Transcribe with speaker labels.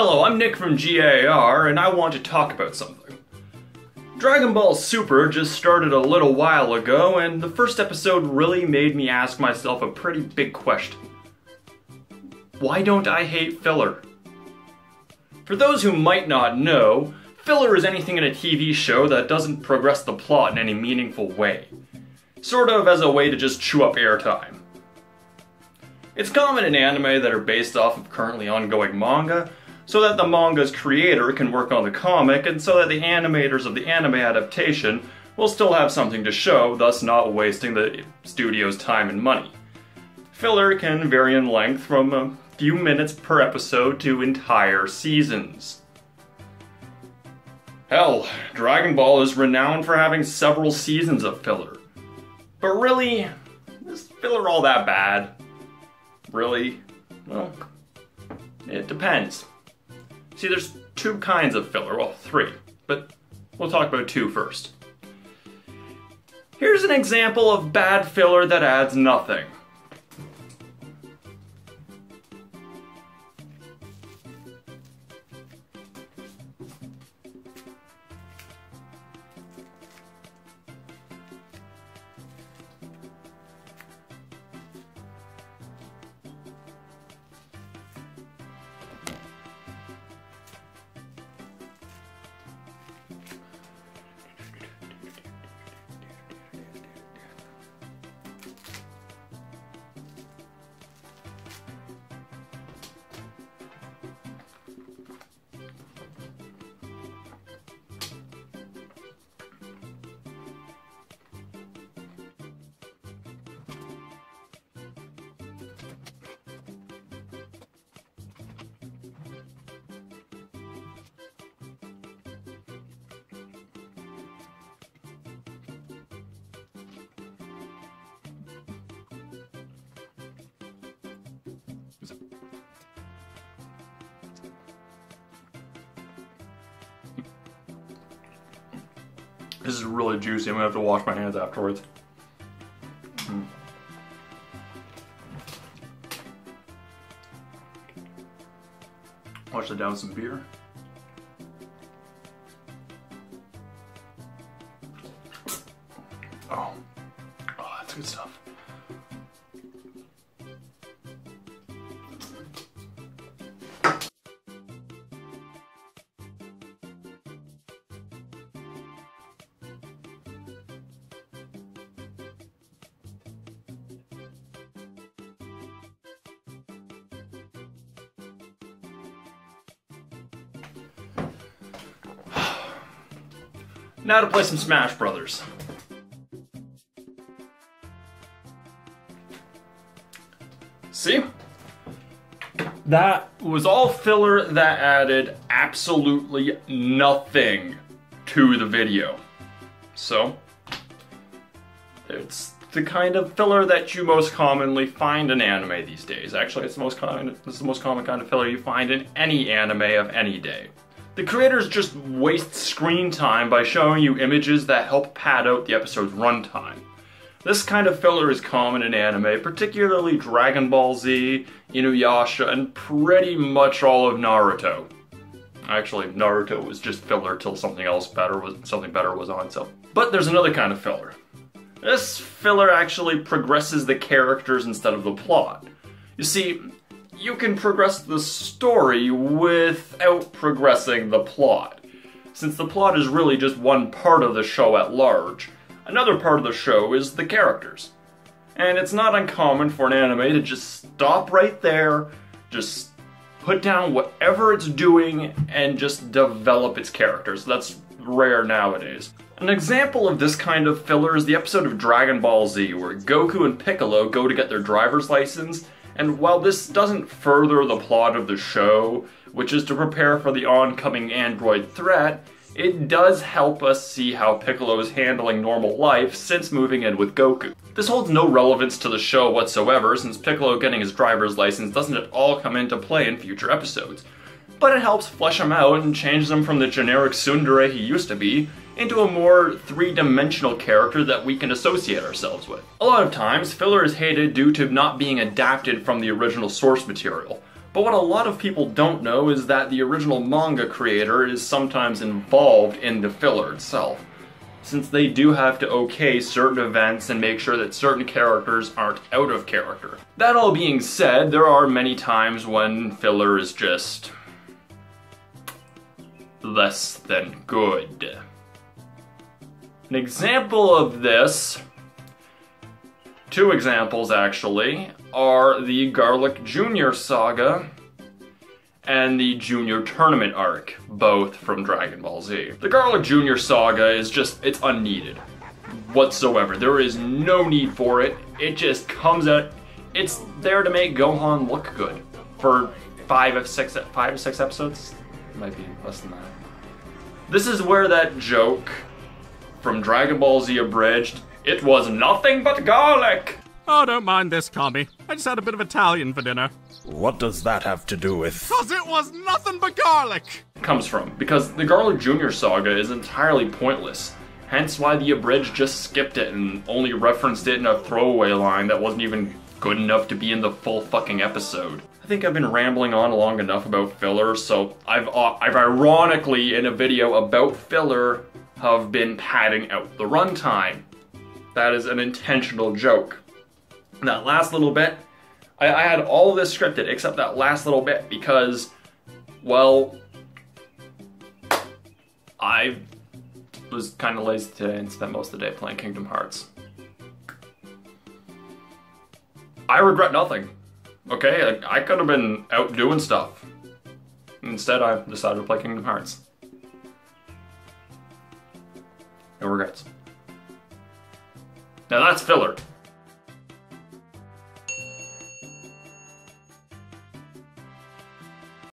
Speaker 1: Hello, I'm Nick from GAR, and I want to talk about something. Dragon Ball Super just started a little while ago, and the first episode really made me ask myself a pretty big question. Why don't I hate filler? For those who might not know, filler is anything in a TV show that doesn't progress the plot in any meaningful way. Sort of as a way to just chew up airtime. It's common in anime that are based off of currently ongoing manga, so that the manga's creator can work on the comic, and so that the animators of the anime adaptation will still have something to show, thus not wasting the studio's time and money. Filler can vary in length from a few minutes per episode to entire seasons. Hell, Dragon Ball is renowned for having several seasons of filler. But really, is filler all that bad? Really? Well, it depends. See, there's two kinds of filler, well, three, but we'll talk about two first. Here's an example of bad filler that adds nothing. This is really juicy. I'm gonna have to wash my hands afterwards. Mm. Wash it down with some beer. Oh, oh, that's good stuff. Now to play some Smash Brothers. See? That was all filler that added absolutely nothing to the video. So, it's the kind of filler that you most commonly find in anime these days. Actually, it's the most common, it's the most common kind of filler you find in any anime of any day. The creators just waste screen time by showing you images that help pad out the episode's runtime. This kind of filler is common in anime, particularly Dragon Ball Z, Inuyasha, and pretty much all of Naruto. Actually, Naruto was just filler till something else better was something better was on. So, but there's another kind of filler. This filler actually progresses the characters instead of the plot. You see, you can progress the story without progressing the plot, since the plot is really just one part of the show at large. Another part of the show is the characters. And it's not uncommon for an anime to just stop right there, just put down whatever it's doing, and just develop its characters. That's rare nowadays. An example of this kind of filler is the episode of Dragon Ball Z where Goku and Piccolo go to get their driver's license, and while this doesn't further the plot of the show, which is to prepare for the oncoming android threat, it does help us see how Piccolo is handling normal life since moving in with Goku. This holds no relevance to the show whatsoever, since Piccolo getting his driver's license doesn't at all come into play in future episodes. But it helps flesh him out and change him from the generic tsundere he used to be into a more three-dimensional character that we can associate ourselves with. A lot of times, filler is hated due to not being adapted from the original source material, But what a lot of people don't know is that the original manga creator is sometimes involved in the filler itself, since they do have to okay certain events and make sure that certain characters aren't out of character. That all being said, there are many times when filler is just less than good. An example of this, two examples actually, are the Garlic Jr. saga and the Junior Tournament arc, both from Dragon Ball Z. The Garlic Jr. saga is just, it's unneeded whatsoever. There is no need for it. It just comes out, it's there to make Gohan look good for five of six, five or six episodes. It might be less than that. This is where that joke from Dragon Ball Z Abridged, it was nothing but garlic,
Speaker 2: Oh, don't mind this, Kami. I just had a bit of Italian for dinner.
Speaker 3: What does that have to do with.
Speaker 2: Cause it was nothing but garlic!
Speaker 1: comes from, because the Garlic Jr. saga is entirely pointless. Hence why the Abridged just skipped it and only referenced it in a throwaway line that wasn't even good enough to be in the full fucking episode. I think I've been rambling on long enough about filler, so I've uh, I've ironically in a video about filler have been padding out the runtime. That is an intentional joke. That last little bit, I, I had all of this scripted except that last little bit because, well, I was kind of lazy today and spent most of the day playing Kingdom Hearts. I regret nothing. Okay, I could have been out doing stuff. Instead, I decided to play Kingdom Hearts. No regrets. Now that's filler.